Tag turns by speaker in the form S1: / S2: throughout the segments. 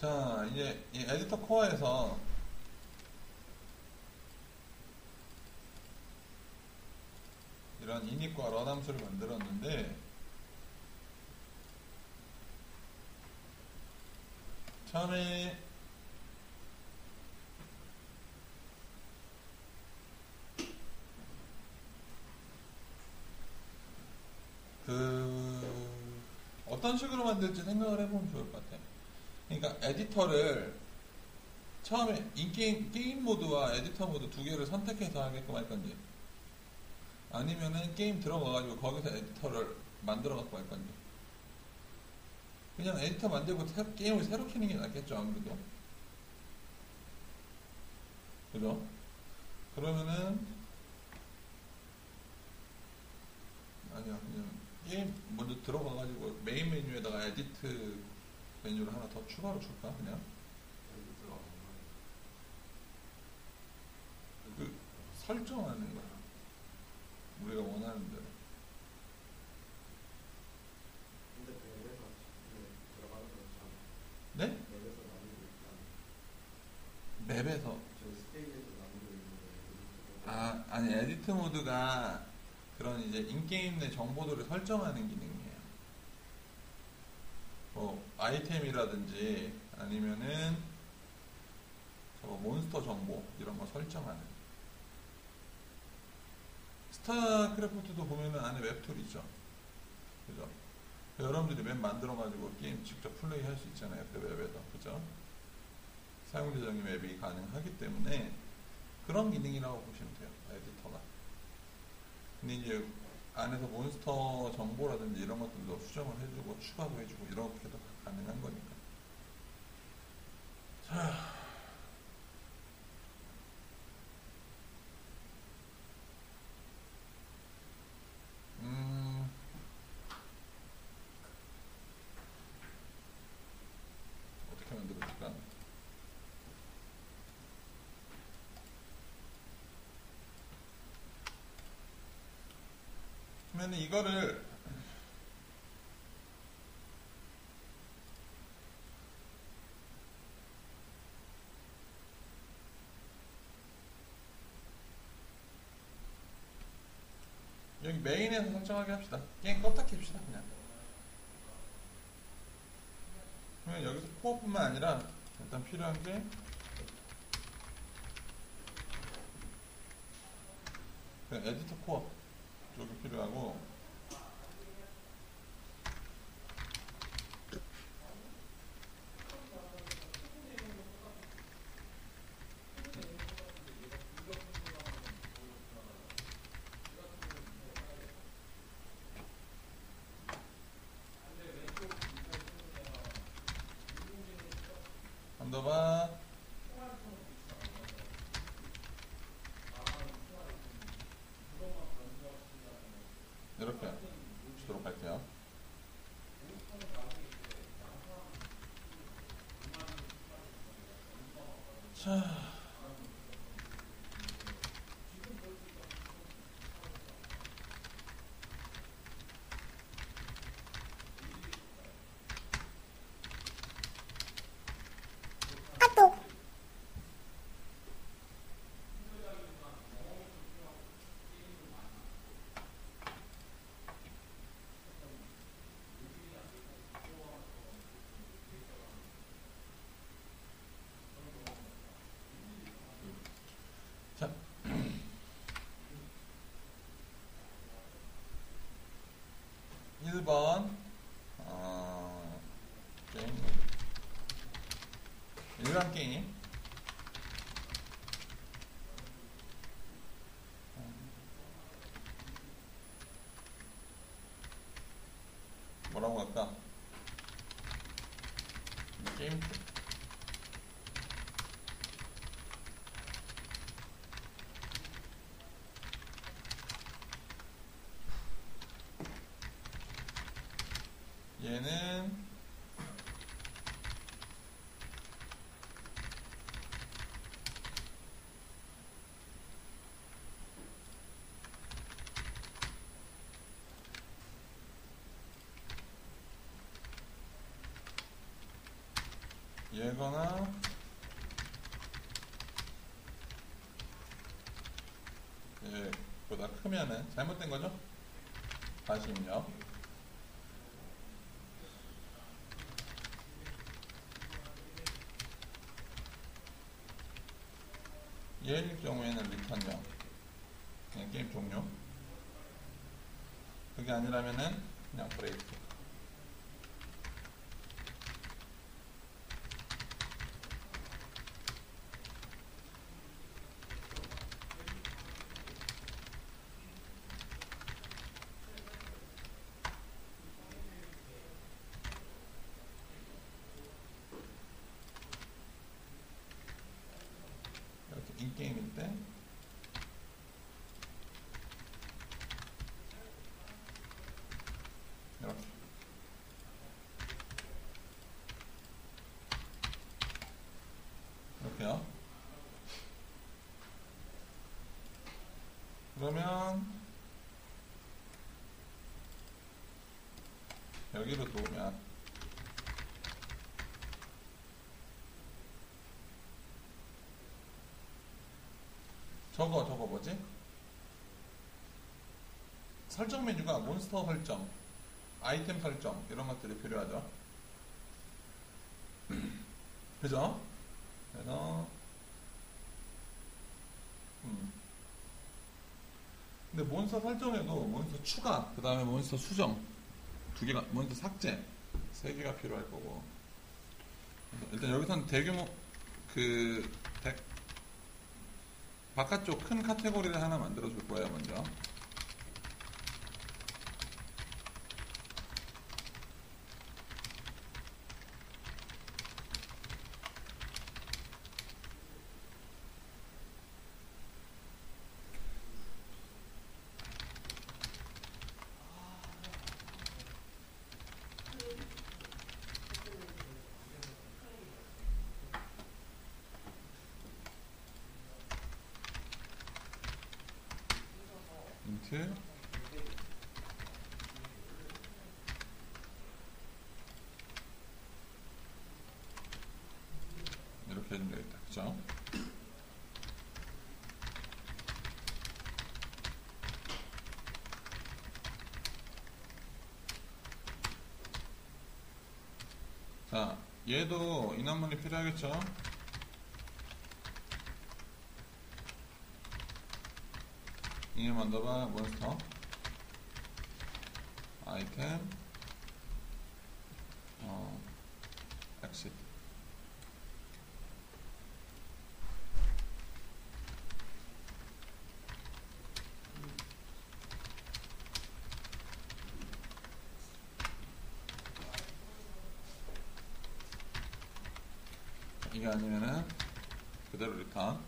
S1: 자, 이제 이 에디터 코어에서 이런 이닉과 런 함수를 만들었는데 처음에 그 어떤 식으로 만들지 생각을 해보면 좋을 것 같아요. 그러니까 에디터를 처음에 in-game 게임 모드와 에디터 모드 두 개를 선택해서 하게끔 할 건지 아니면은 게임 들어가가지고 거기서 에디터를 만들어 갖고 할 건지 그냥 에디터 만들고 새- 게임을 새로 키는 게 낫겠죠 아무래도 그죠? 그러면은 아니야 그냥 게임 먼저 들어가가지고 메인 메뉴에다가 edit 메뉴를 하나 더 추가로 줄까 그냥 그 설정하는 거야 우리가 원하는 대로
S2: 거잖아.
S1: 네?
S2: 맵에서. 아
S1: 아니 edit 모드가 그런 이제 in-game 내 정보들을 설정하는 뭐 아이템이라든지 아니면은 저거 몬스터 정보 이런 거 설정하는. 스타크래프트도 보면은 안에 map tool 있죠. 그죠? 여러분들이 맵 만들어 가지고 게임 직접 플레이 할 수 있잖아요 그 맵에서. 그죠? 사용자적인 맵이 가능하기 때문에 그런 기능이라고 보시면 돼요 에디터가. 근데 이제 안에서 몬스터 정보라든지 이런 것들도 수정을 해주고 추가도 해주고 이렇게도 가능한 거니까. 자. 음? 그러면 이거를 여기 메인에서 설정하게 합시다. 게임 껐다 켭시다 그냥. 그러면 여기서 코어뿐만 아니라 일단 필요한 게그 에디터 코어 쪽이 필요하고 Sigh. 얘는 얘거나 얘보다 크면은 잘못된 거죠? 다시 입력. 얘일 경우에는 리턴 0. 그냥 게임 종료. 그게 아니라면은 그냥 브레이크. 이렇게 인게임일 때 이렇게 이렇게요 그러면 여기로 들어오면 저거 저거 뭐지? 설정 메뉴가 몬스터 설정, 아이템 설정 이런 것들이 필요하죠. 그죠? 그래서 음. 근데 몬스터 설정에도 몬스터 추가, 그 다음에 몬스터 수정 두 개가 몬스터 삭제 세 개가 필요할 거고 일단 여기서는 대규모 그 대- 바깥쪽 큰 카테고리를 하나 만들어 줄 거예요, 먼저. 인트 이렇게 해주면 되겠다. 그죠? 자, 얘도 인원문이 필요하겠죠? 이에 만들어봐 몬스터. 아이템. 어 엑시트 이 게 아니면은 그대로 리턴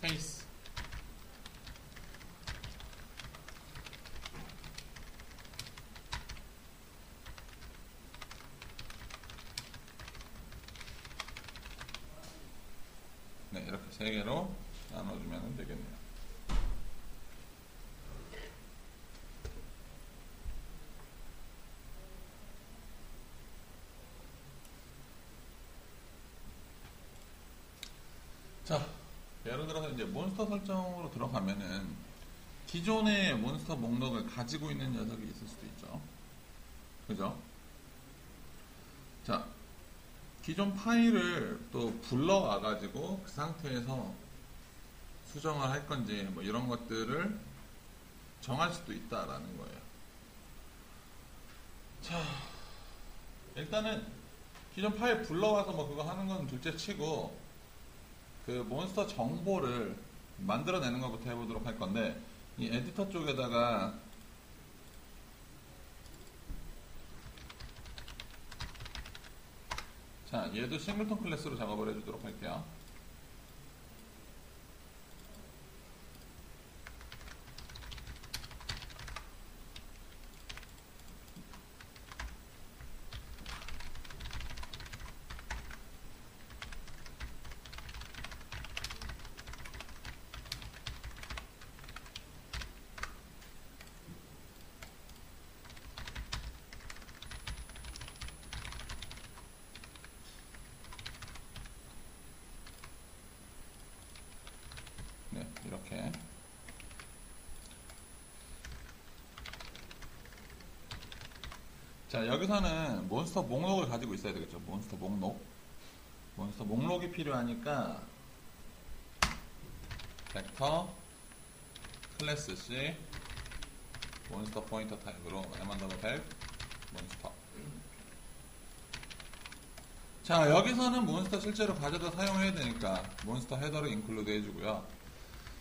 S1: 케이스 네 이렇게 세 개로 나눠주면 되겠네요. 자, 예를 들어서 이제 몬스터 설정으로 들어가면은 기존의 몬스터 목록을 가지고 있는 녀석이 있을 수도 있죠. 그죠? 자, 기존 파일을 또 불러와가지고 그 상태에서 수정을 할 건지 뭐 이런 것들을 정할 수도 있다라는 거예요. 자, 일단은 기존 파일 불러와서 뭐 그거 하는 건 둘째 치고 그 몬스터 정보를 만들어내는 것부터 해보도록 할 건데 이 에디터 쪽에다가 자 얘도 싱글턴 클래스로 작업을 해주도록 할게요 자, 여기서는 몬스터 목록을 가지고 있어야 되겠죠. 몬스터 목록. 몬스터 목록이 필요하니까 벡터 클래스 C Monster 포인터 타입으로 M vec Monster 자 여기서는 몬스터 실제로 가져다 사용해야 되니까 몬스터 헤더를 include 해주고요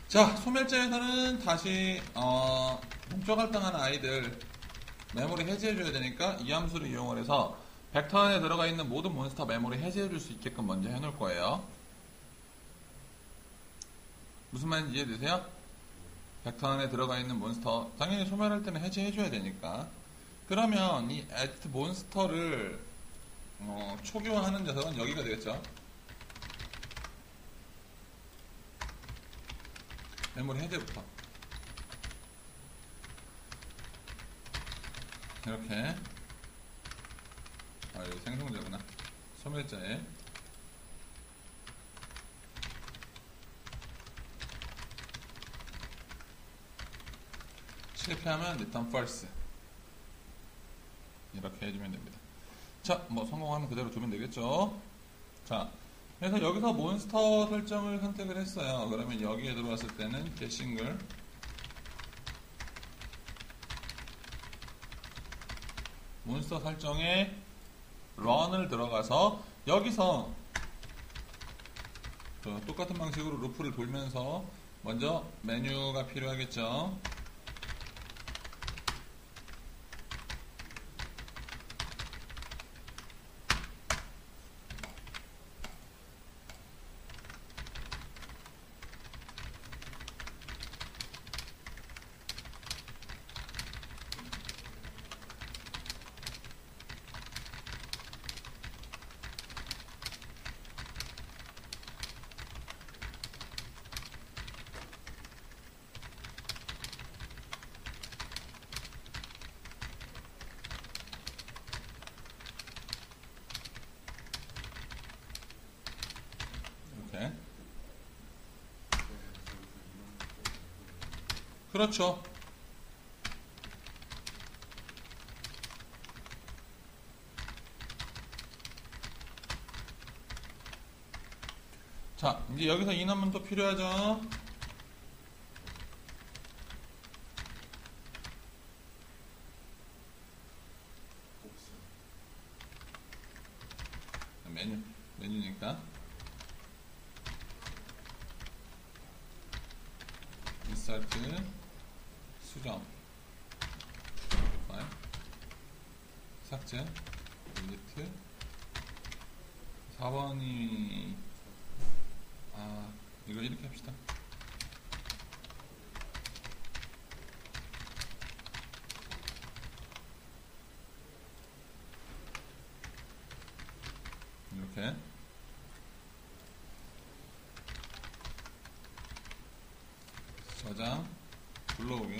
S1: 자 소멸자에서는 다시 어, 동적 할당하는 아이들 메모리 해제해줘야 되니까 이 함수를 이용을 해서 벡터 안에 들어가 있는 모든 몬스터 메모리 해제해줄 수 있게끔 먼저 해놓을 거예요. 무슨 말인지 이해되세요? 벡터 안에 들어가 있는 몬스터 당연히 소멸할 때는 해제해줘야 되니까. 그러면 이 at 몬스터를 어, 초기화하는 녀석은 여기가 되겠죠? 메모리 해제부터 이렇게. 아 여기 생성자구나. 소멸자에. 실패하면 return false. 이렇게 해주면 됩니다. 자, 뭐 성공하면 그대로 두면 되겠죠? 자, 그래서 여기서 몬스터 설정을 선택을 했어요. 그러면 여기에 들어왔을 때는 게싱 몬스터 설정에 run을 들어가서 여기서 저 똑같은 방식으로 루프를 돌면서 먼저 메뉴가 필요하겠죠 이렇게 그렇죠. 자 이제 여기서 인원문 또 필요하죠
S2: 복수.
S1: 메뉴 메뉴니까 인서트 수정 파일 삭제 딜리트 4번이 아 이거 이렇게 합시다 이렇게 저장 불러오기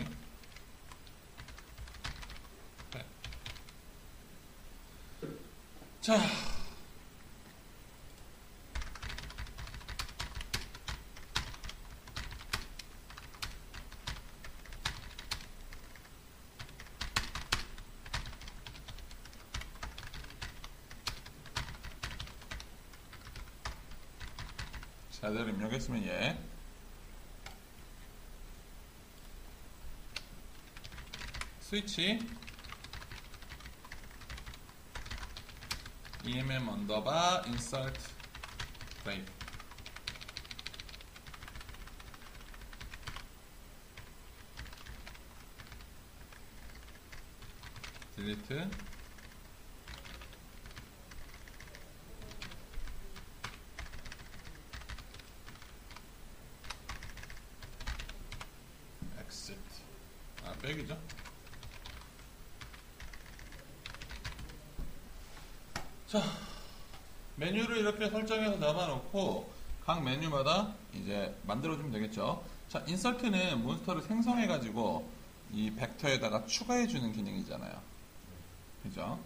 S1: 네. 자 제대로 입력했으면 예. 스위치 emm 언더바 insert frame delete exit 아 백이죠 자 이렇게 설정해서 잡아놓고 각 메뉴마다 이제 만들어주면 되겠죠. 자 인서트는 몬스터를 생성해 가지고 이 벡터에다가 추가해주는 기능이잖아요. 그죠?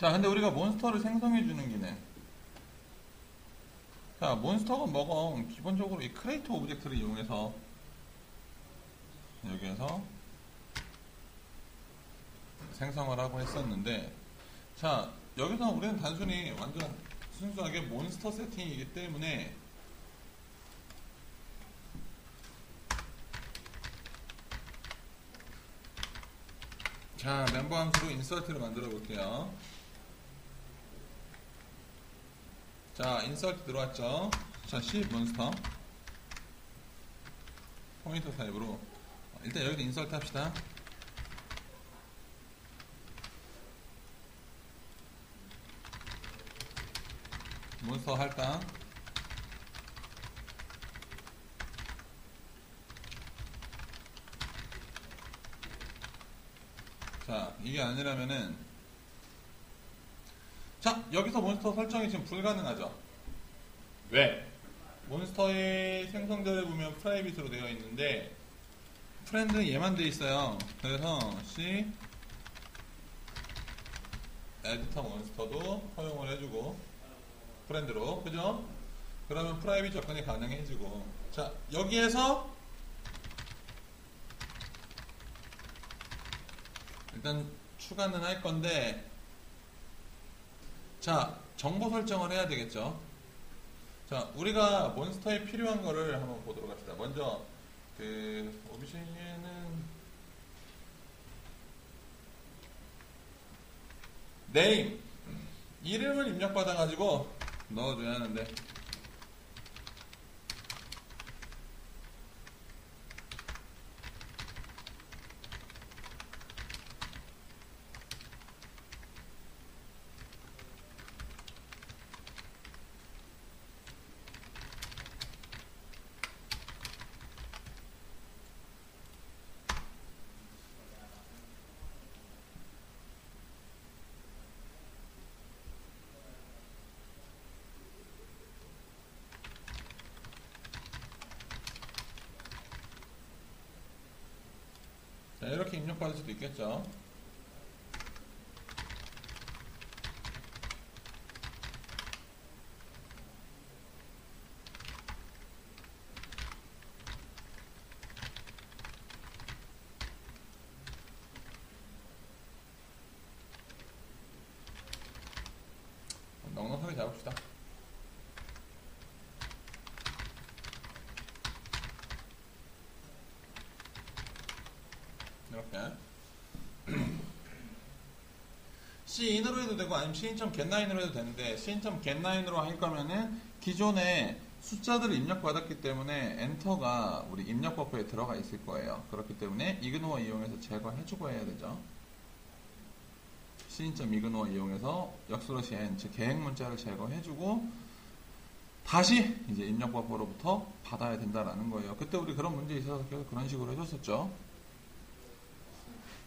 S1: 자 근데 우리가 몬스터를 생성해주는 기능. 자 몬스터가 뭐건 기본적으로 이 create object를 이용해서 여기에서 생성을 하고 했었는데 자 여기서 우리는 단순히 완전 순수하게 몬스터 세팅이기 때문에 자 멤버 함수로 insert를 만들어 볼게요. 자 insert 들어왔죠? 자 C Monster. 포인터 타입으로. 어, 일단 여기도 insert 합시다 몬스터 할당. 자 이게 아니라면은 자 여기서 몬스터 설정이 지금 불가능하죠? 왜? 몬스터의 생성자를 보면 private으로 되어 있는데 friend 얘만 돼 있어요. 그래서 C 에디터 몬스터도 허용을 해주고 friend로. 그죠? 그러면 private 접근이 가능해지고. 자 여기에서 일단 추가는 할 건데 자 정보 설정을 해야 되겠죠? 자 우리가 몬스터에 필요한 거를 한번 보도록 합시다. 먼저 그 오비제이에는 네임. 이름을 입력받아 가지고 넣어줘야 하는데 이렇게 입력받을 수도 있겠죠 넉넉하게 잡읍시다 이렇게 되고 아니면 C.getline으로 해도 되는데 C.getline으로 할 거면은 기존에 숫자들을 입력받았기 때문에 엔터가 우리 입력 버퍼에 들어가 있을 거예요. 그렇기 때문에 이그노어 이용해서 제거해주고 해야 되죠. C.이그노어 이용해서 역스러시 n 즉 계획 문자를 제거해주고 다시 이제 입력 버퍼로부터 받아야 된다라는 거예요. 그때 우리 그런 문제 있어서 계속 그런 식으로 해줬었죠.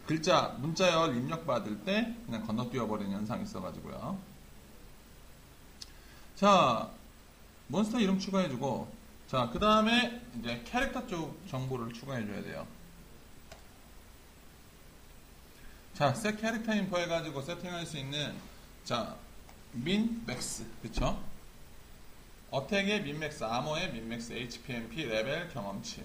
S1: 글자, 문자열 입력 받을 때 그냥 건너뛰어 버리는 현상이 있어가지고요. 자, 몬스터 이름 추가해주고, 자, 그 다음에 이제 캐릭터 쪽 정보를 추가해줘야 돼요. 자, set character info 해가지고 세팅할 수 있는, 자, min, max, 그쵸? attack의 min, max, armor의 min, max, HPMP, 레벨, 경험치.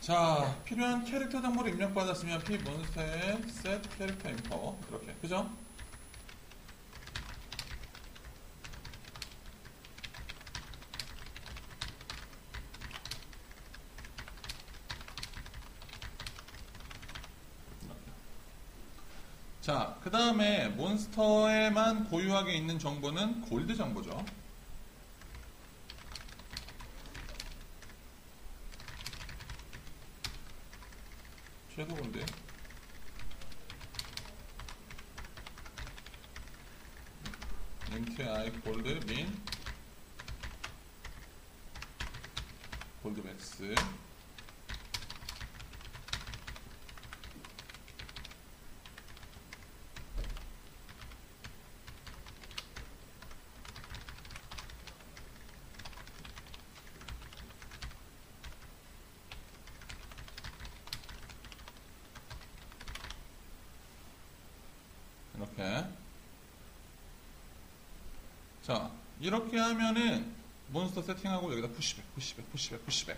S1: 자, 필요한 캐릭터 정보를 입력받았으면 P 몬스터의 set 캐릭터 인포 이렇게 그죠? 자, 그 다음에 몬스터에만 고유하게 있는 정보는 골드 정보죠. 최소 골드. 인트 i 골드 민 골드 맥스 이렇게 자 이렇게 하면은 몬스터 세팅하고 여기다 푸시백 푸시백 푸시백 푸시백.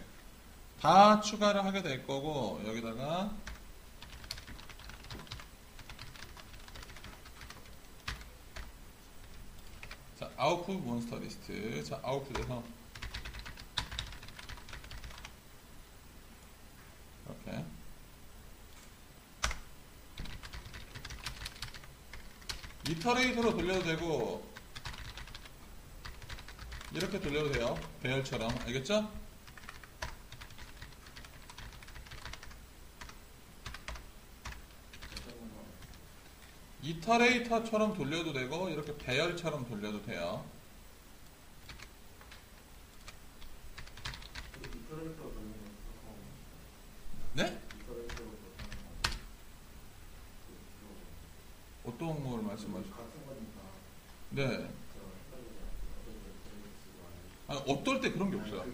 S1: 다 추가를 하게 될 거고 여기다가 자 output monster list. 자 아웃풋에서 이렇게. 이터레이터로 돌려도 되고 이렇게 돌려도 돼요 배열처럼 알겠죠? 이터레이터처럼 돌려도 되고 이렇게 배열처럼 돌려도 돼요 네? 어떤 걸 말씀하시죠? 네 어떨 때 그런 게 없어요.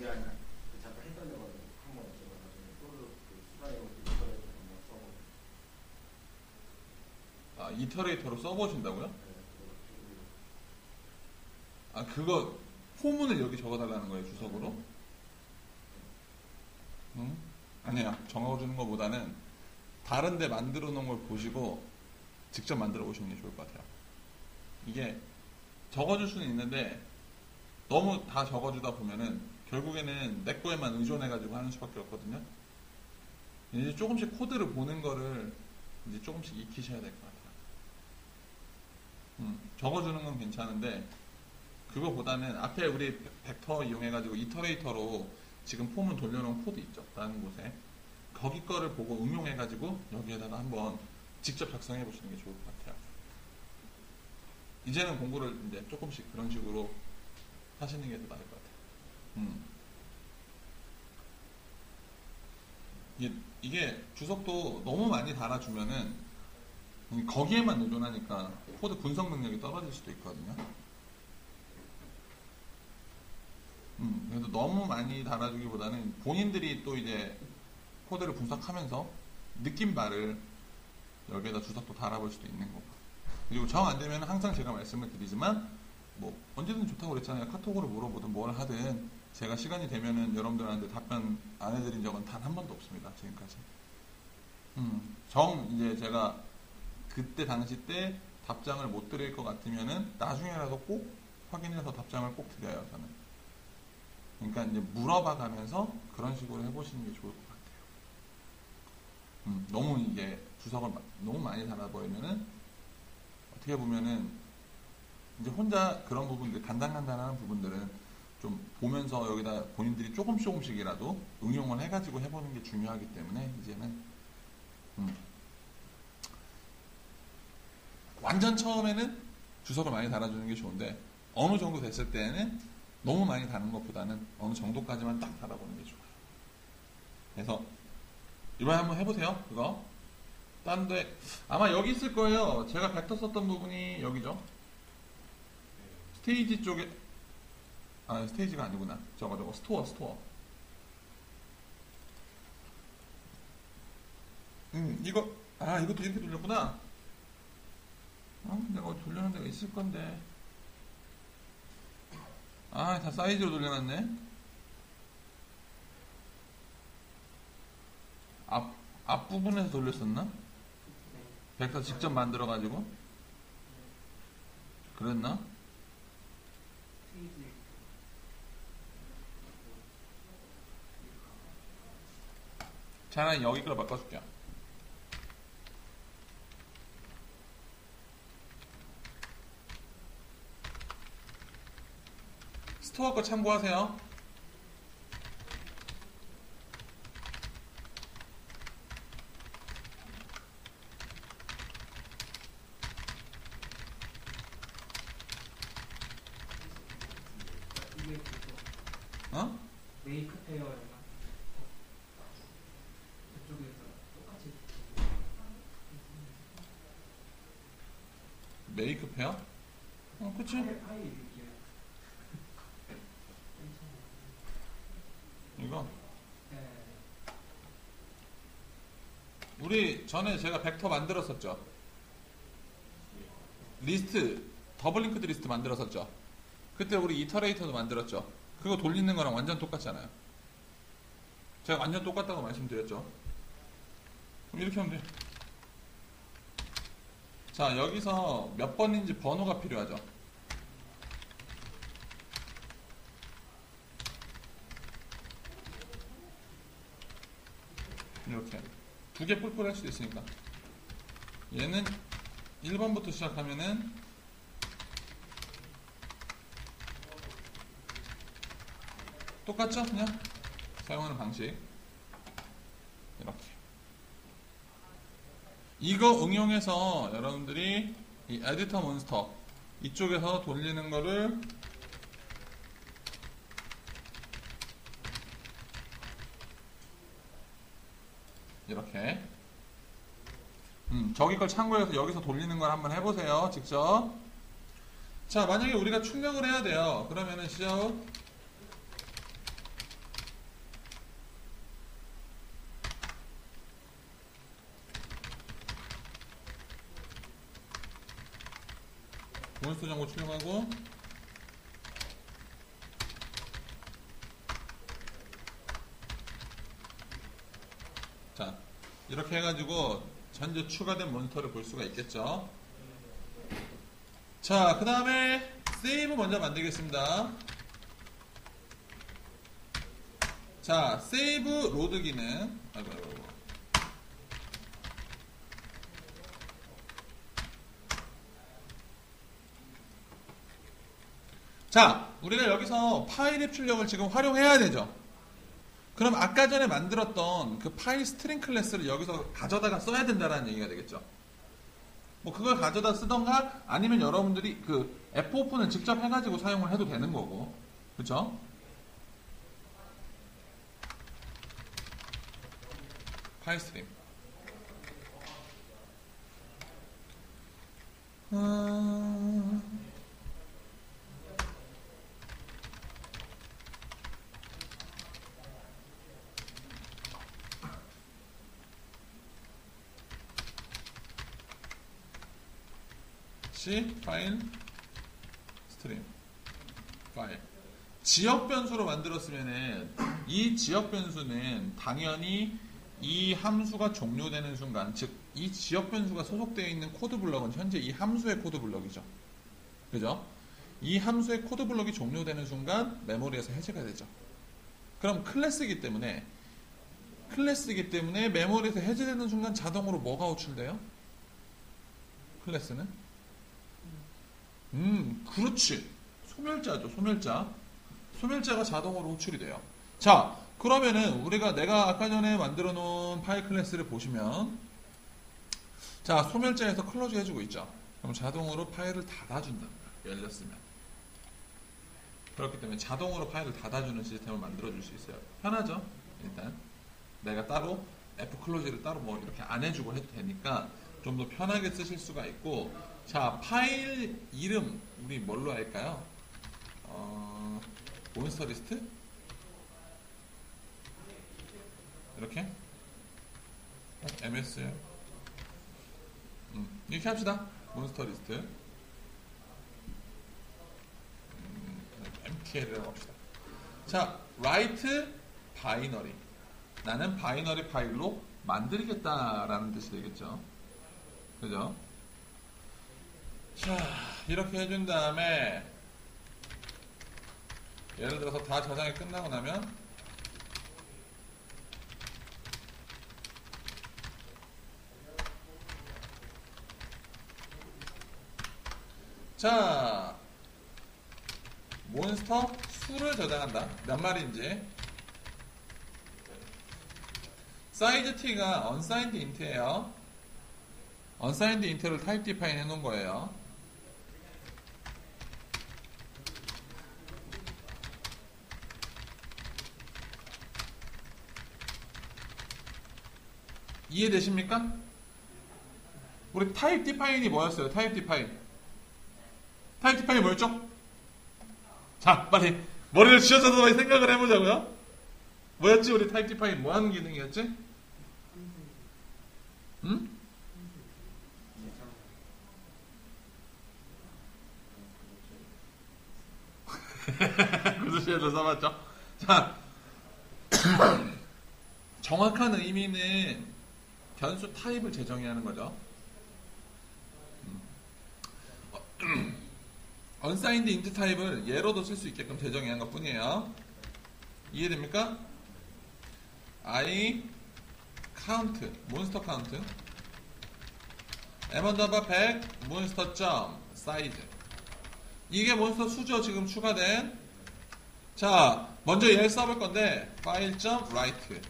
S2: 아
S1: 이터레이터로 써보신다고요? 아 그거 포문을 여기 적어달라는 거예요 주석으로? 응? 아니야 적어주는 것보다는 다른 데 만들어 놓은 걸 보시고 직접 만들어 보시는 게 좋을 것 같아요 이게 적어줄 수는 있는데 너무 다 적어주다 보면은 결국에는 내 거에만 의존해가지고 하는 수밖에 없거든요 이제 조금씩 코드를 보는 거를 이제 조금씩 익히셔야 될 것 같아요 음, 적어주는 건 괜찮은데 그거보다는 앞에 우리 벡터 이용해가지고 iterator로 지금 for문을 돌려놓은 코드 있죠. 다른 곳에. 거기 거를 보고 응용해가지고 여기에다가 한번 직접 작성해 보시는 게 좋을 것 같아요. 이제는 공부를 이제 조금씩 그런 식으로 하시는 게 더 나을 것 같아요. 음. 이게, 주석도 너무 많이 달아주면은 거기에만 의존하니까 코드 분석 능력이 떨어질 수도 있거든요. 음, 그래서 너무 많이 달아주기보다는 본인들이 또 이제 코드를 분석하면서 느낀 바를 여기에다 주석도 달아볼 수도 있는 거고. 그리고 정 안 되면 항상 제가 말씀을 드리지만 뭐 언제든 좋다고 그랬잖아요. 카톡으로 물어보든 뭘 하든 제가 시간이 되면은 여러분들한테 답변 안 해드린 적은 단 한 번도 없습니다. 지금까지. 음, 정 이제 제가 그때 당시 때 답장을 못 드릴 것 같으면은 나중에라도 꼭 확인해서 답장을 꼭 드려요. 저는. 그러니까 이제 물어봐 가면서 그런 식으로 해보시는 게 좋을 것 같아요. 음, 너무 이게 주석을 마- 너무 많이 달아버리면은 어떻게 보면은 이제 혼자 그런 부분들 간단간단한 부분들은 좀 보면서 여기다 본인들이 조금 조금씩이라도 응용을 해가지고 해보는 게 중요하기 때문에 이제는 음, 완전 처음에는 주석을 많이 달아주는 게 좋은데 어느 정도 됐을 때는 너무 많이 다는 것보다는 어느 정도까지만 딱 달아보는 게 좋아요. 그래서 이번에 한번 해보세요. 그거. 딴데 아마 여기 있을 거예요. 제가 썼던 부분이 여기죠. 스테이지 쪽에 아 스테이지가 아니구나. 저거 저거 store store. 음 이거 아 이것도 이렇게 돌렸구나. 아 내가 어디 돌려놓은 데가 있을 건데. 아, 다 사이즈로 돌려놨네. 앞, 앞부분에서 돌렸었나?
S2: 네.
S1: 벡터 직접 만들어가지고? 그랬나?
S2: 트위드
S1: 차라리 여기 걸 바꿔줄게요. 스토어 거 참고하세요.
S2: 이게 그거
S1: 어?
S2: make pair였나? 그쪽에서 똑같이
S1: make pair? 어, 그치?
S2: 파일 이렇게
S1: 이거.
S2: 네.
S1: 우리 전에 제가 벡터 만들었었죠. 리스트, double linked list 만들었었죠. 그때 우리 이터레이터도 만들었죠. 그거 돌리는 거랑 완전 똑같잖아요. 제가 완전 똑같다고 말씀드렸죠. 그럼 이렇게 하면 돼. 자, 여기서 몇 번인지 번호가 필요하죠. 이렇게. 두 개 뿔뿔 할 수도 있으니까. 얘는 1번부터 시작하면은 똑같죠? 그냥 사용하는 방식. 이렇게. 이거 응용해서 여러분들이 이 에디터 몬스터 이쪽에서 돌리는 거를 이렇게. 음, 저기 걸 참고해서 여기서 돌리는 걸 한번 해보세요 직접. 자 만약에 우리가 출력을 해야 돼요. 그러면은 시작. 몬스터 정보 출력하고 자 이렇게 해가지고 현재 추가된 몬스터를 볼 수가 있겠죠 자 그 다음에 save 먼저 만들겠습니다 자 save load 기능. 자, 우리가 여기서 파일의 출력을 지금 활용해야 되죠. 그럼 아까 전에 만들었던 그 file stream 클래스를 여기서 가져다가 써야 된다는 얘기가 되겠죠. 뭐 그걸 가져다 쓰던가 아니면 여러분들이 그 F open을 직접 해가지고 사용을 해도 되는 거고, 그렇죠? file stream. 음... C file stream 파일 지역 변수로 만들었으면은 이 지역 변수는 당연히 이 함수가 종료되는 순간 즉 이 지역 변수가 소속되어 있는 코드 블럭은 현재 이 함수의 코드 블럭이죠. 그죠? 이 함수의 코드 블럭이 종료되는 순간 메모리에서 해제가 되죠. 그럼 클래스이기 때문에 클래스이기 때문에 메모리에서 해제되는 순간 자동으로 뭐가 호출돼요? 클래스는 음, 그렇지. 소멸자죠, 소멸자. 소멸자가 자동으로 호출이 돼요. 자, 그러면은 우리가 내가 아까 전에 만들어 놓은 파일 클래스를 보시면 자, 소멸자에서 close 해주고 있죠. 그럼 자동으로 파일을 닫아준다. 열렸으면. 그렇기 때문에 자동으로 파일을 닫아주는 시스템을 만들어 줄 수 있어요. 편하죠? 일단. 내가 따로 F close를 따로 뭐 이렇게 안 해주고 해도 되니까 좀 더 편하게 쓰실 수가 있고 자, 파일 이름 우리 뭘로 할까요? 어, 몬스터 리스트? 이렇게? 어, MS요? 음, 이렇게 합시다. 몬스터 리스트. 음, MTL이라고 합시다. 자, write binary. 나는 바이너리 파일로 만들겠다라는 뜻이 되겠죠. 그죠? 자, 이렇게 해준 다음에 예를 들어서 다 저장이 끝나고 나면 자, 몬스터 수를 저장한다. 몇 마리인지. 사이즈 t가 unsigned int예요. unsigned int를 type define 해놓은 거예요. 이해되십니까? 우리 type define이 뭐였어요? type define. type define 뭐였죠? 자, 빨리 머리를 쥐어짜서 많이 생각을 해보자고요. 뭐였지? 우리 type define 뭐 하는 기능이었지? 응? 구두시에도 써봤죠? 자, 정확한 의미는 변수 타입을 재정의 하는 거죠. unsigned int 타입을 얘로도 쓸 수 있게끔 재정의 한것 뿐이에요. 이해됩니까? i count 몬스터 카운트 m_100 몬스터 점 사이즈 이게 몬스터 수죠 지금 추가된 자 먼저 얘를 써볼 건데 file 점 write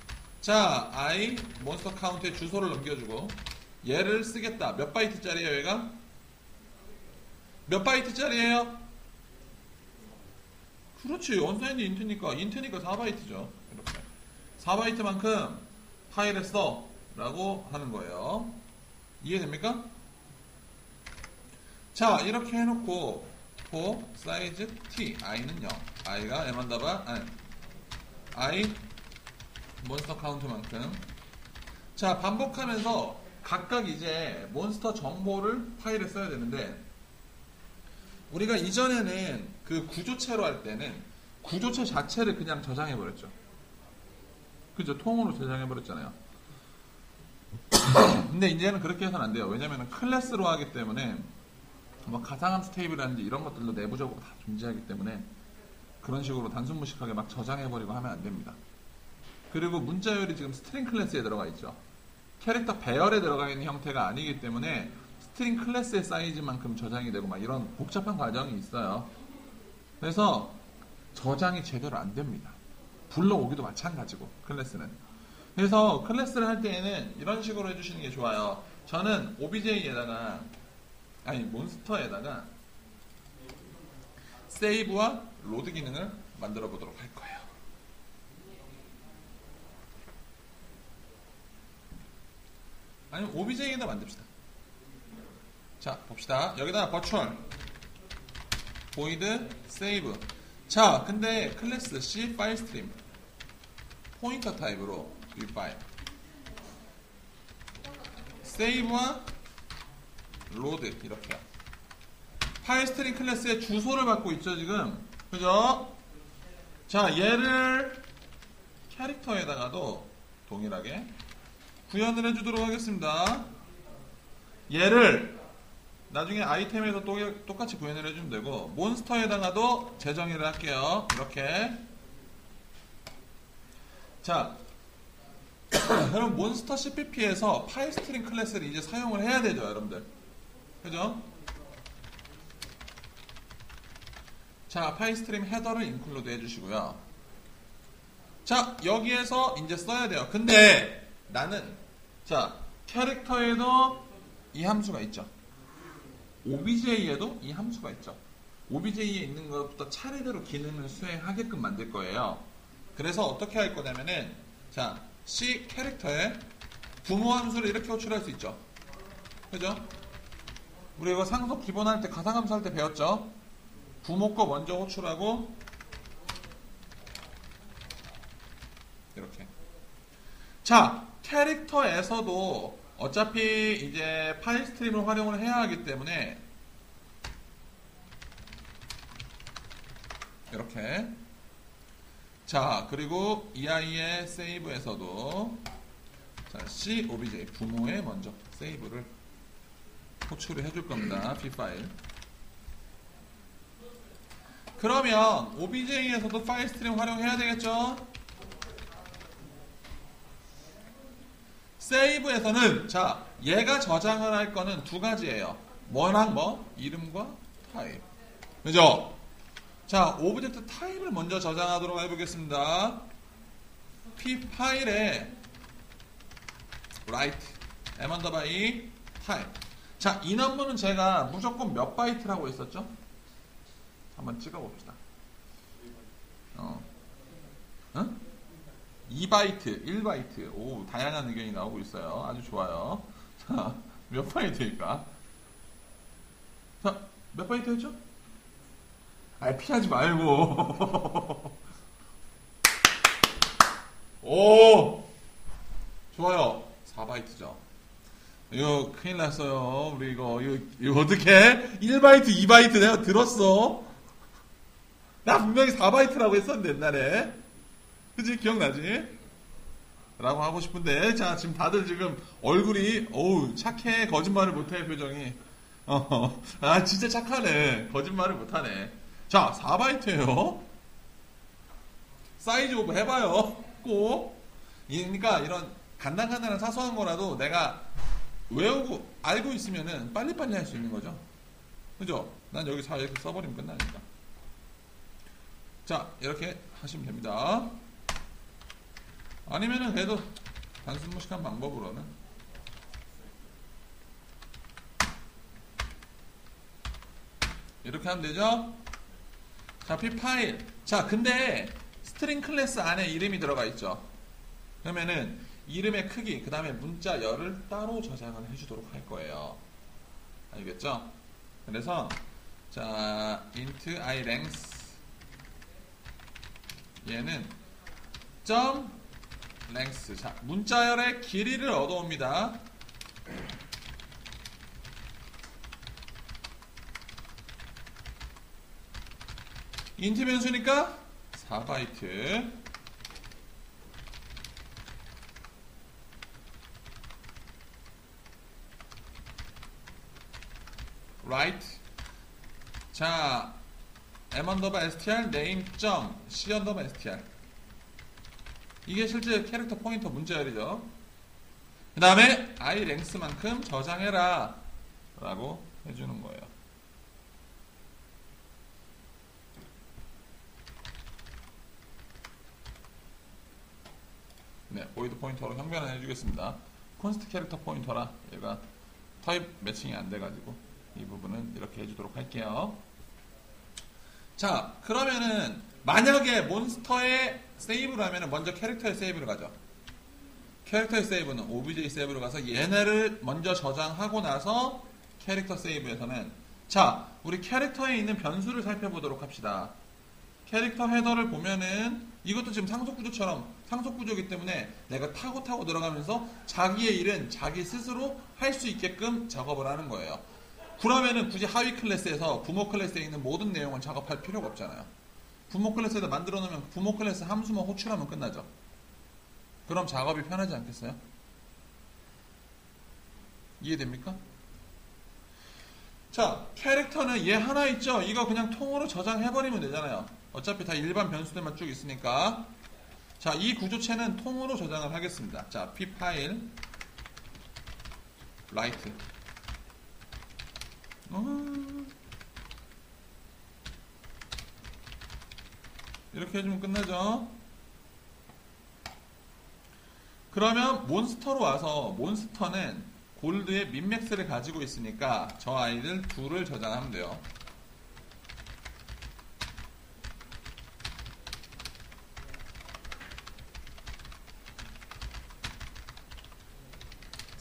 S1: 자 i 몬스터 카운트에 주소를 넘겨주고 얘를 쓰겠다. 몇 바이트짜리예요 얘가? 몇 바이트짜리예요? 그렇지 unsigned int니까. int니까 4바이트죠. 이렇게. 4바이트만큼 파일에 써. 라고 하는 거예요. 이해됩니까? 자 이렇게 해 놓고 for size t i는 0 i가 m1다바 아니 i 몬스터 카운트만큼. 자 반복하면서 각각 이제 몬스터 정보를 파일에 써야 되는데 우리가 이전에는 그 구조체로 할 때는 구조체 자체를 그냥 저장해 버렸죠. 그죠? 통으로 저장해 버렸잖아요. 근데 이제는 그렇게 해서는 안 돼요. 왜냐면 클래스로 하기 때문에 뭐 가상함수 테이블이라든지 이런 것들도 내부적으로 다 존재하기 때문에 그런 식으로 단순 무식하게 막 저장해버리고 하면 안 됩니다. 그리고 문자열이 지금 string 클래스에 들어가 있죠. 캐릭터 배열에 들어가 있는 형태가 아니기 때문에 string 클래스의 사이즈만큼 저장이 되고 막 이런 복잡한 과정이 있어요. 그래서 저장이 제대로 안 됩니다. 불러오기도 마찬가지고 클래스는. 그래서 클래스를 할 때에는 이런 식으로 해주시는 게 좋아요. 저는 OBJ에다가 아니 몬스터에다가 save와 load 기능을 만들어 보도록 할 거예요. 아니면 OBJ에다 만듭시다. 자, 봅시다. 여기다 virtual void save. 자, 근데 클래스 C file stream 포인터 타입으로 이 파일 save와 load 이렇게요. file stream 클래스의 주소를 받고 있죠 지금 그죠? 자 얘를 캐릭터에다가도 동일하게 구현을 해주도록 하겠습니다. 얘를 나중에 아이템에서 또, 똑같이 구현을 해주면 되고 몬스터에다가도 재정의를 할게요. 이렇게 자 여러분 몬스터 CPP에서 file stream 클래스를 이제 사용을 해야 되죠 여러분들 그죠? 자 file stream header를 include 해주시고요 자 여기에서 이제 써야 돼요 근데 나는 자 캐릭터에도 이 함수가 있죠 OBJ에도 이 함수가 있죠 OBJ에 있는 것부터 차례대로 기능을 수행하게끔 만들 거예요 그래서 어떻게 할 거냐면은 자 C 캐릭터에 부모 함수를 이렇게 호출할 수 있죠. 그죠? 우리 이거 상속 기본할 때 가상함수 할 때 배웠죠? 부모 거 먼저 호출하고 이렇게. 자, 캐릭터에서도 어차피 이제 파일 스트림을 활용을 해야 하기 때문에 이렇게 자, 그리고 이 아이의 세이브에서도 자, C obj 부모에 먼저 세이브를 호출을 해줄 겁니다. B 파일. 그러면 OBJ에서도 file stream 활용해야 되겠죠? save에서는 자 얘가 저장을 할 거는 두 가지예요. 뭐랑 뭐? 이름과 타입. 그죠? 자 오브젝트 타입을 먼저 저장하도록 해보겠습니다. p file에 write m under bar e 타입. 자, enum은 제가 무조건 몇 바이트라고 했었죠? 한번 찍어봅시다. 어. 응? 2바이트, 1바이트. 오, 다양한 의견이 나오고 있어요. 아주 좋아요. 자, 몇 바이트일까? 자, 몇 바이트였죠? 아, 피하지 말고. 오! 좋아요. 4바이트죠. 이거 큰일 났어요. 우리 이거, 이거, 이거 어떻게? 1바이트, 2바이트 내가 들었어. 나 분명히 4바이트라고 했었는데, 옛날에. 그지? 기억나지? 라고 하고 싶은데, 자, 지금 다들 지금 얼굴이, 어우, 착해. 거짓말을 못해, 표정이. 어, 아, 진짜 착하네. 거짓말을 못하네. 자, 4바이트예요 size of 해봐요. 꼭. 그러니까 이런 간단간단한 사소한 거라도 내가 외우고 알고 있으면은 빨리빨리 할 수 있는 거죠. 그죠? 난 여기 다 이렇게 써버리면 끝나니까. 자, 이렇게 하시면 됩니다. 아니면은 그래도 단순 무식한 방법으로는 이렇게 하면 되죠? 자, p 파일. 자, 근데 string 클래스 안에 이름이 들어가 있죠. 그러면은 이름의 크기, 그 다음에 문자열을 따로 저장을 해주도록 할 거예요. 알겠죠? 그래서 자 int i length 얘는 점 length 자 문자열의 길이를 얻어옵니다. int 변수니까 4바이트. Write. 자 m 언더바 str name 점 c 언더바 str 이게 실제 캐릭터 포인터 문자열이죠 그 다음에 i length만큼 저장해라 라고 해주는 거예요 네, void 포인터로 형변환을 해주겠습니다. const 캐릭터 포인터라 얘가 타입 matching이 안 돼가지고 이 부분은 이렇게 해주도록 할게요. 자, 그러면은 만약에 몬스터의 save를 하면은 먼저 캐릭터의 save를 가죠. 캐릭터의 세이브는 OBJ 세이브로 가서 얘네를 먼저 저장하고 나서 캐릭터 세이브에서는 자, 우리 캐릭터에 있는 변수를 살펴보도록 합시다. 캐릭터 헤더를 보면은 이것도 지금 상속 구조처럼 상속 구조이기 때문에 내가 타고 타고 들어가면서 자기의 일은 자기 스스로 할 수 있게끔 작업을 하는 거예요. 그러면은 굳이 하위 클래스에서 부모 클래스에 있는 모든 내용을 작업할 필요가 없잖아요. 부모 클래스에다 만들어 놓으면 부모 클래스 함수만 호출하면 끝나죠. 그럼 작업이 편하지 않겠어요? 이해됩니까? 자, 캐릭터는 얘 하나 있죠? 이거 그냥 통으로 저장해버리면 되잖아요. 어차피 다 일반 변수들만 쭉 있으니까. 자, 이 구조체는 통으로 저장을 하겠습니다. 자, p 파일 write 어... 이렇게 해주면 끝나죠. 그러면 몬스터로 와서 몬스터는 골드의 민맥스를 가지고 있으니까 저 아이들 둘을 저장하면 돼요.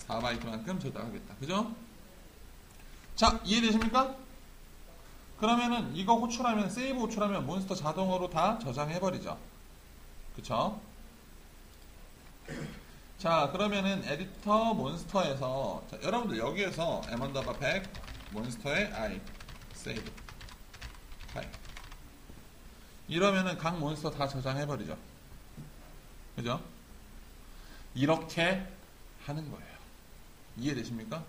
S1: (4바이트만큼) 저장하겠다 그죠? 자 이해되십니까? 그러면은 이거 호출하면 save 호출하면 몬스터 자동으로 다 저장해버리죠 그쵸? 자 그러면은 에디터 몬스터에서 자, 여러분들 여기에서 m 언더바 100 몬스터의 i save 파일 이러면은 각 몬스터 다 저장해버리죠. 그죠? 이렇게 하는 거예요. 이해되십니까?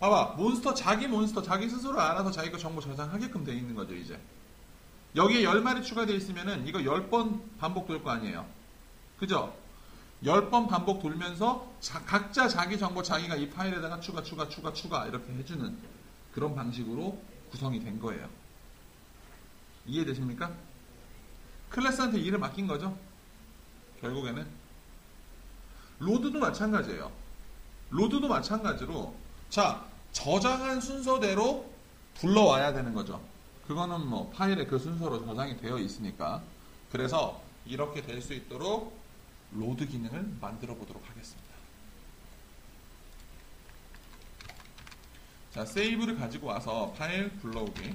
S1: 봐봐, 몬스터, 자기 몬스터, 자기 스스로 알아서 자기가 정보 저장하게끔 돼 있는 거죠, 이제. 여기에 10마리 추가되어 있으면은 이거 10번 반복 돌 거 아니에요. 그죠? 10번 반복 돌면서 자- 각자 자기 정보 자기가 이 파일에다가 추가, 추가, 추가, 추가 이렇게 해주는 그런 방식으로 구성이 된 거예요. 이해되십니까? 클래스한테 일을 맡긴 거죠. 결국에는. load도 마찬가지예요. load도 마찬가지로 자 저장한 순서대로 불러와야 되는 거죠. 그거는 뭐 파일에 그 순서로 저장이 되어 있으니까. 그래서 이렇게 될 수 있도록 load 기능을 만들어 보도록 하겠습니다. 자, save를 가지고 와서 파일 불러오기.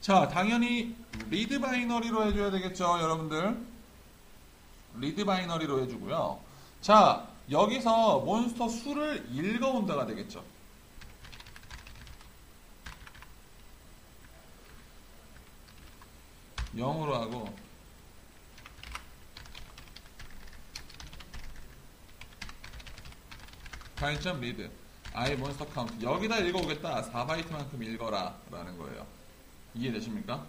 S1: 자, 당연히 read binary로 해줘야 되겠죠, 여러분들. read binary로 해주고요. 자, 여기서 몬스터 수를 읽어온다가 되겠죠. 0으로 하고 파일점 read. i 몬스터 카운트. 여기다 읽어오겠다. 4바이트만큼 읽어라. 라는 거예요. 이해되십니까?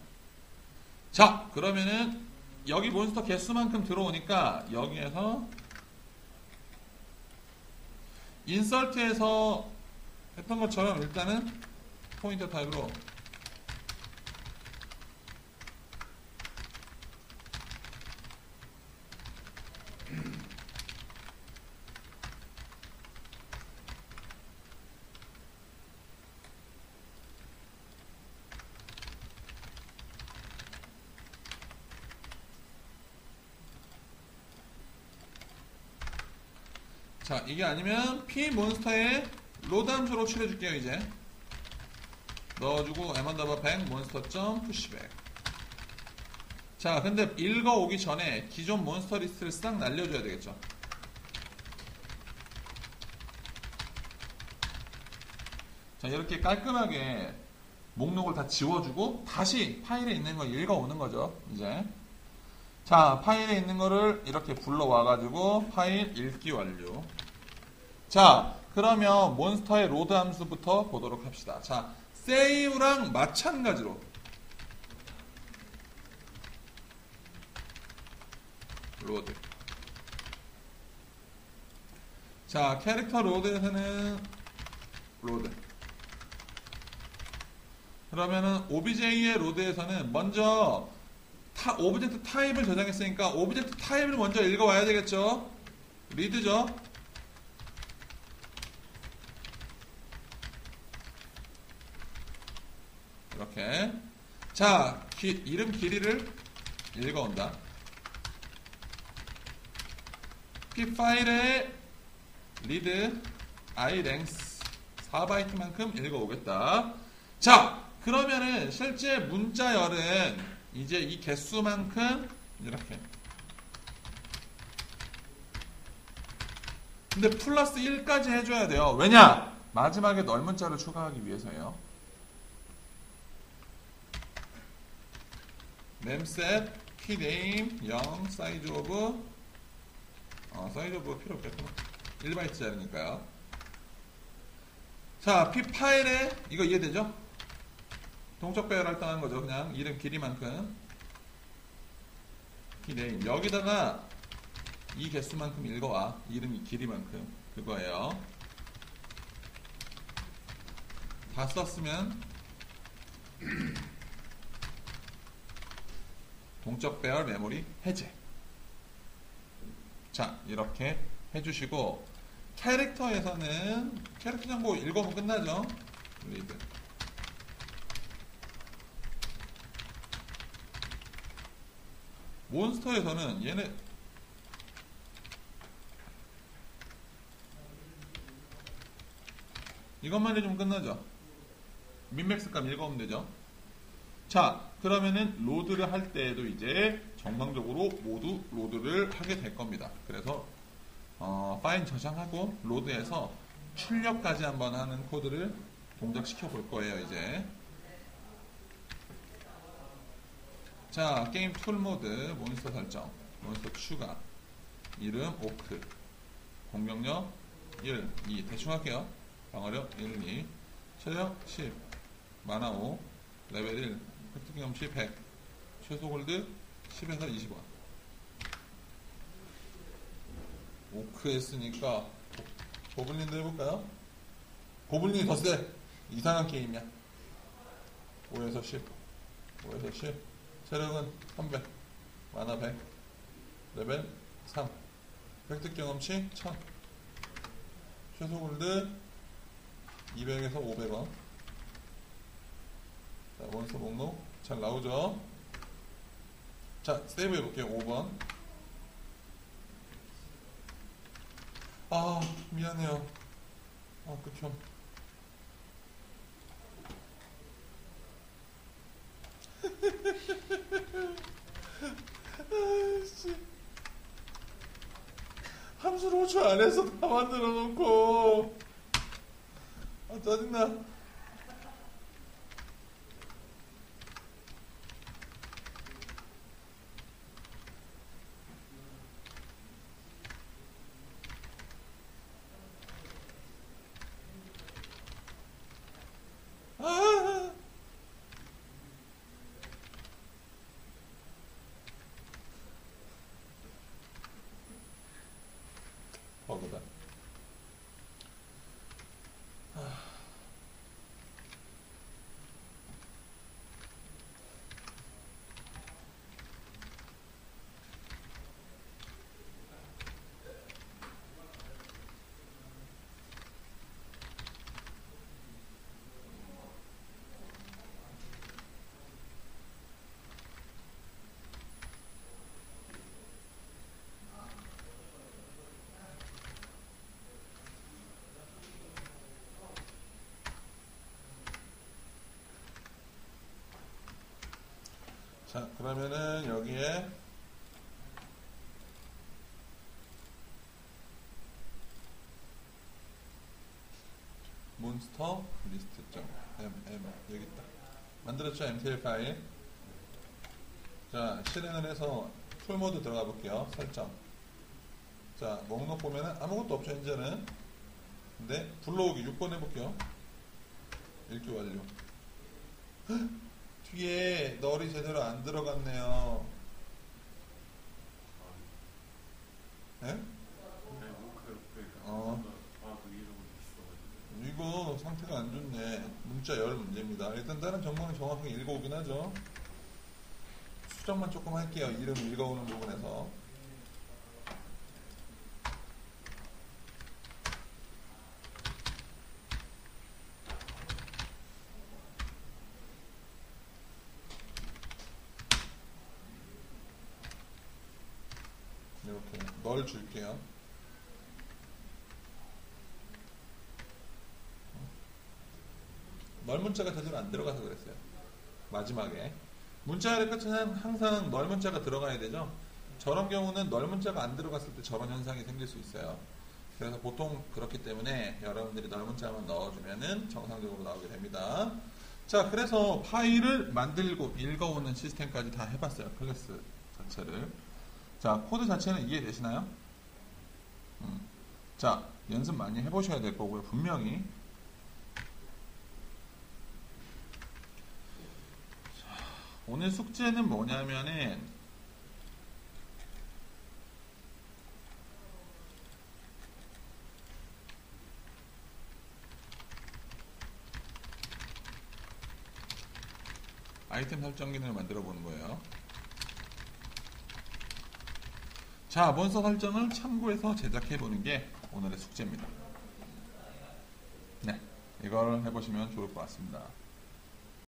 S1: 자 그러면은 여기 몬스터 개수만큼 들어오니까 여기에서 insert에서 했던 것처럼 일단은 포인터 타입으로 자 이게 아니면 p 몬스터에 load 함수로 처리해줄게요 이제. 넣어주고 m_1 100 몬스터 점 push back. 자 근데 읽어오기 전에 기존 몬스터 리스트를 싹 날려줘야 되겠죠. 자 이렇게 깔끔하게 목록을 다 지워주고 다시 파일에 있는 걸 읽어오는 거죠 이제. 자 파일에 있는 거를 이렇게 불러와 가지고 파일 읽기 완료 자 그러면 몬스터의 load 함수부터 보도록 합시다. 자 save랑 마찬가지로. load. 자 캐릭터 load에서는 load. 그러면은 OBJ의 load에서는 먼저 타, object 타입을 저장했으니까 object 타입을 먼저 읽어와야 되겠죠? read죠 이렇게. 자 기- 이름 길이를 읽어온다. p 파일에 read i length 4바이트만큼 읽어오겠다. 자 그러면은 실제 문자열은 이제 이 개수만큼 이렇게. 근데 플러스 1까지 해줘야 돼요. 왜냐? 마지막에 null 문자를 추가하기 위해서예요 memset pName 0 size of 어, size of 필요 없겠구나. 1바이트짜리니까요. 자 p 파일에 이거 이해되죠? 동적 배열 할당한 거죠. 그냥 이름 길이만큼. pName. 여기다가 이 개수만큼 읽어와. 이름 길이만큼. 그거예요. 다 썼으면 동적 배열 메모리 해제. 자, 이렇게 해주시고, 캐릭터에서는, 캐릭터 정보 읽어보면 끝나죠? 리드. 몬스터에서는 얘네, 이것만 해주면 끝나죠? min max 값 읽어보면 되죠? 자, 그러면은 load를 할 때에도 이제 정상적으로 모두 load를 하게 될 겁니다. 그래서 어, 파일 저장하고 load해서 출력까지 한번 하는 코드를 동작시켜 볼 거예요, 이제. 자, 게임 툴 모드, 몬스터 설정, 몬스터 추가, 이름 오크, 공격력 1, 2, 대충 할게요. 방어력 1, 2, 체력 10, 마나 5, 레벨 1, 획득 경험치 100, 최소 골드 10에서 20원. 오크 했으니까 고- 고블린도 해볼까요? 고블린이 더 세. 이상한 게임이야. 5에서 10, 5에서 10. 체력은 300, 마나 100, 레벨 3, 획득 경험치 1000, 최소 골드 200에서 500원. 자, 몬스터 목록 잘 나오죠? 자, 세이브 해볼게요. 5번. 아, 미안해요. 아, 끝형. 아이씨. 함수를 5초 안에서 다 만들어 놓고. 아, 짜증나. 아. 버그다. 자, 그러면은 여기에 몬스터 리스트 점 m m 여기 있다. 만들었죠 mtl 파일. 자, 실행을 해서 풀 모드 들어가 볼게요. 설정. 자, 목록 보면은 아무것도 없죠, 현재는. 근데 불러오기 6번 해볼게요. 읽기 완료. 뒤에 널이 제대로 안 들어갔네요. 예?
S3: 네,
S1: 어. 이거 상태가 안 좋네. 문자 열 문제입니다. 일단 다른 정보는 정확하게 읽어오긴 하죠. 수정만 조금 할게요. 이름 읽어오는 부분에서. 이렇게 널 줄게요. 널 문자가 제대로 안 들어가서 그랬어요. 마지막에. 문자의 끝에는 항상 널 문자가 들어가야 되죠. 저런 경우는 널 문자가 안 들어갔을 때 저런 현상이 생길 수 있어요. 그래서 보통 그렇기 때문에 여러분들이 널 문자만 넣어주면은 정상적으로 나오게 됩니다. 자, 그래서 파일을 만들고 읽어오는 시스템까지 다 해봤어요. 클래스 자체를. 자, 코드 자체는 이해되시나요? 음. 자, 연습 많이 해보셔야 될 거고요. 분명히. 오늘 숙제는 뭐냐면은 아이템 설정 기능을 만들어 보는 거예요. 자, 몬스터 설정을 참고해서 제작해 보는 게 오늘의 숙제입니다. 네, 이걸 해보시면 좋을 것 같습니다.